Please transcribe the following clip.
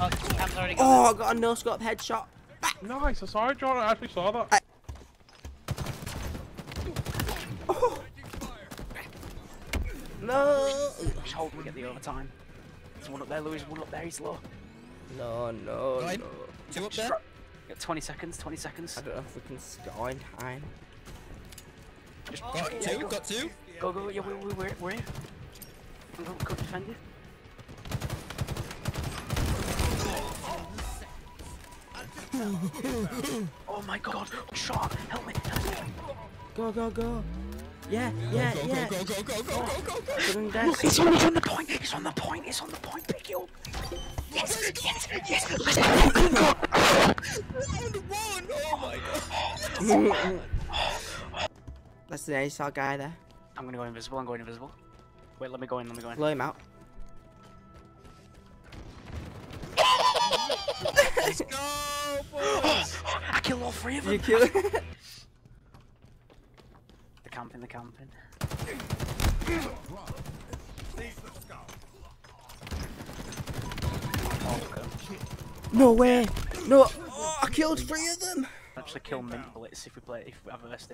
Oh, Cam's already got Oh, I got a no scope headshot. Nice, I saw it, John. I actually saw that. Oh. No. it. Just hold we get the overtime. There's one up there, Louis. One up there. He's low. No, no, Right. no. Two up there. Got 20 seconds. 20 seconds. I don't know if we can score in time. Just Got yeah, two, go. got two. Go, go, yeah, we, we, we're, we're here. Go, go, go defend it. Oh my god, shot! Help me! Go, go, go. Yeah, yeah, Go, yeah. go, go, go, go, go, go, go, go. Sudden Look, death. he's on, he's on the point! He's on the point! He's on the point! Pick it up! Yes! Yes! Yes! Let's go! Round one. Oh my god. That's the ASR guy there. I'm gonna go invisible, I'm going invisible. Wait, let me go in, let me go in. Blow him out. killed all three of them! You kill. The camping, the camping. No way. No. Oh, I killed three of them. Actually kill mint bullets if we play if we have a vest